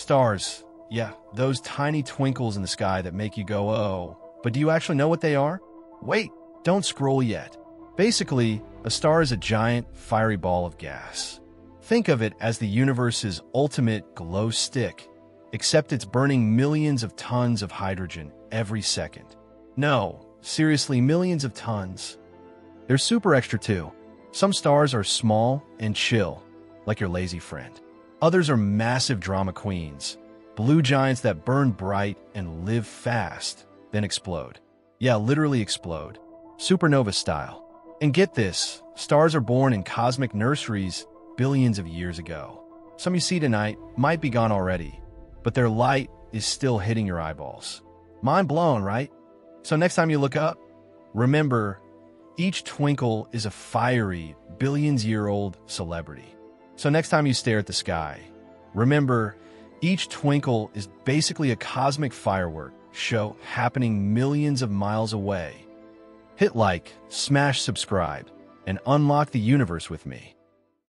Stars. Yeah, those tiny twinkles in the sky that make you go, oh. But do you actually know what they are? Wait, don't scroll yet. Basically, a star is a giant, fiery ball of gas. Think of it as the universe's ultimate glow stick, except it's burning millions of tons of hydrogen every second. No, seriously, millions of tons. They're super extra too. Some stars are small and chill, like your lazy friend. Others are massive drama queens, blue giants that burn bright and live fast, then explode. Yeah, literally explode. Supernova style. And get this, stars are born in cosmic nurseries billions of years ago. Some you see tonight might be gone already, but their light is still hitting your eyeballs. Mind blown, right? So next time you look up, remember, each twinkle is a fiery, billions-year-old celebrity. So next time you stare at the sky, remember, each twinkle is basically a cosmic firework show happening millions of miles away. Hit like, smash subscribe, and unlock the universe with me.